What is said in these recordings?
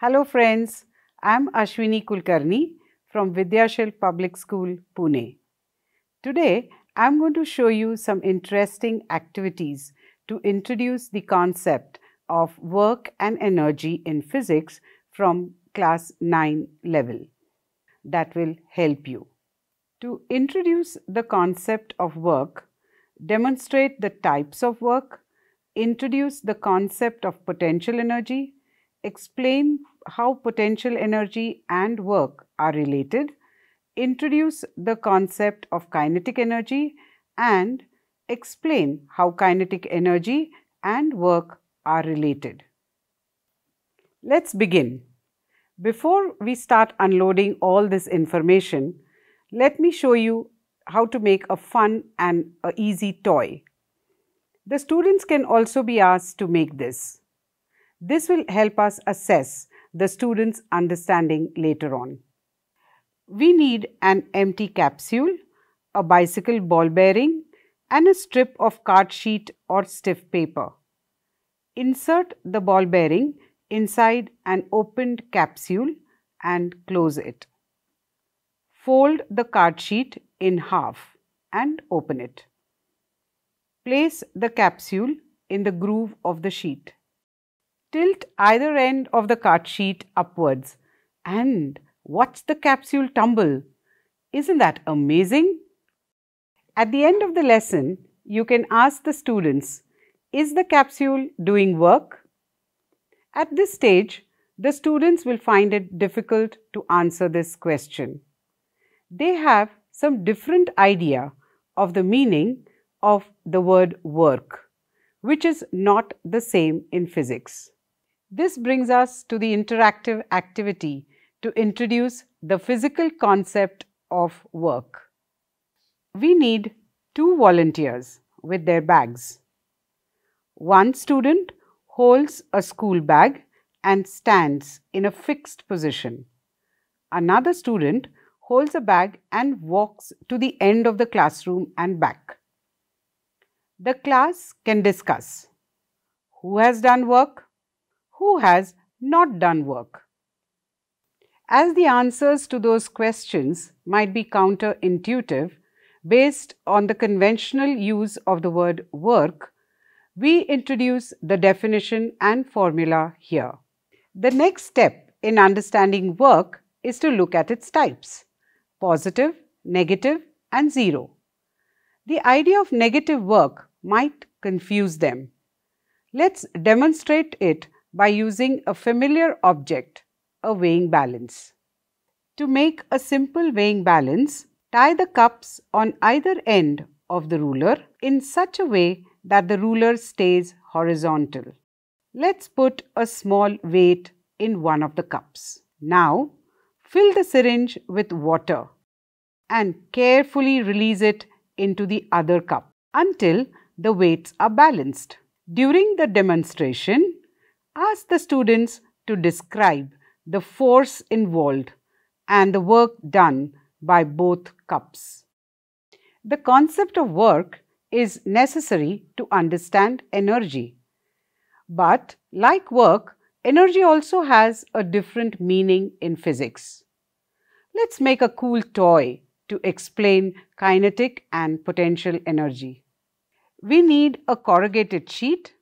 Hello friends, I am Ashwini Kulkarni from Vidyashil Public School, Pune. Today, I am going to show you some interesting activities to introduce the concept of work and energy in physics from class 9 level. That will help you. To introduce the concept of work, demonstrate the types of work, introduce the concept of potential energy, explain how potential energy and work are related, introduce the concept of kinetic energy and explain how kinetic energy and work are related. Let's begin. Before we start unloading all this information, let me show you how to make a fun and a easy toy. The students can also be asked to make this. This will help us assess the students' understanding later on. We need an empty capsule, a bicycle ball bearing and a strip of card sheet or stiff paper. Insert the ball bearing inside an opened capsule and close it. Fold the card sheet in half and open it. Place the capsule in the groove of the sheet. Tilt either end of the card sheet upwards and Watch the capsule tumble. Isn't that amazing? At the end of the lesson, you can ask the students, is the capsule doing work? At this stage, the students will find it difficult to answer this question. They have some different idea of the meaning of the word work, which is not the same in physics. This brings us to the interactive activity to introduce the physical concept of work. We need two volunteers with their bags. One student holds a school bag and stands in a fixed position. Another student holds a bag and walks to the end of the classroom and back. The class can discuss who has done work, who has not done work. As the answers to those questions might be counterintuitive based on the conventional use of the word work, we introduce the definition and formula here. The next step in understanding work is to look at its types positive, negative, and zero. The idea of negative work might confuse them. Let's demonstrate it by using a familiar object a weighing balance. To make a simple weighing balance, tie the cups on either end of the ruler in such a way that the ruler stays horizontal. Let's put a small weight in one of the cups. Now, fill the syringe with water and carefully release it into the other cup until the weights are balanced. During the demonstration, ask the students to describe the force involved and the work done by both cups. The concept of work is necessary to understand energy. But like work, energy also has a different meaning in physics. Let's make a cool toy to explain kinetic and potential energy. We need a corrugated sheet,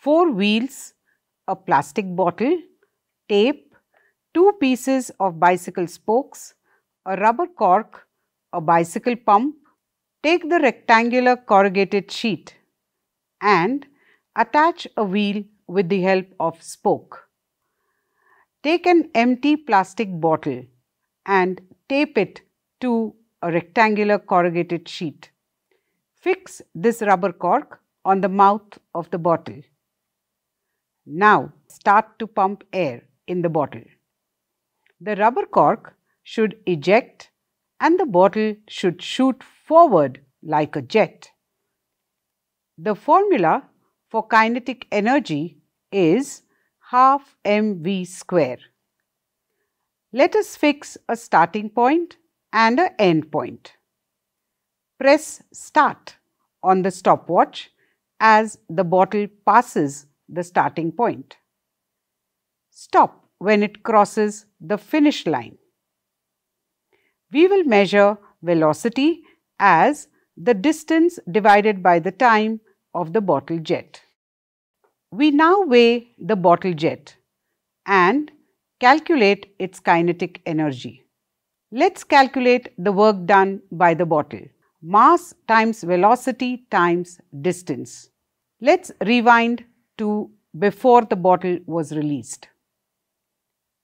four wheels, a plastic bottle, tape, two pieces of bicycle spokes, a rubber cork, a bicycle pump, take the rectangular corrugated sheet and attach a wheel with the help of spoke. Take an empty plastic bottle and tape it to a rectangular corrugated sheet. Fix this rubber cork on the mouth of the bottle. Now start to pump air in the bottle. The rubber cork should eject and the bottle should shoot forward like a jet. The formula for kinetic energy is half mv square. Let us fix a starting point and an end point. Press start on the stopwatch as the bottle passes the starting point. Stop when it crosses the finish line. We will measure velocity as the distance divided by the time of the bottle jet. We now weigh the bottle jet and calculate its kinetic energy. Let's calculate the work done by the bottle. Mass times velocity times distance. Let's rewind to before the bottle was released.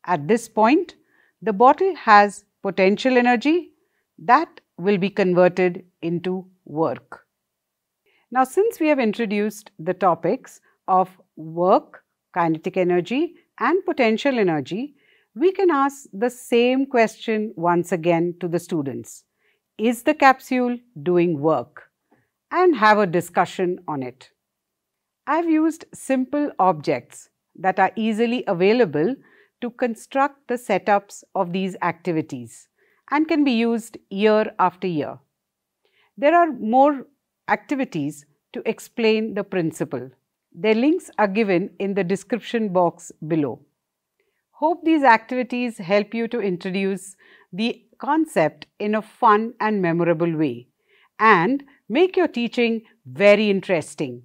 At this point, the bottle has potential energy that will be converted into work. Now, since we have introduced the topics of work, kinetic energy and potential energy, we can ask the same question once again to the students. Is the capsule doing work? And have a discussion on it. I've used simple objects that are easily available to construct the setups of these activities and can be used year after year. There are more activities to explain the principle. Their links are given in the description box below. Hope these activities help you to introduce the concept in a fun and memorable way and make your teaching very interesting.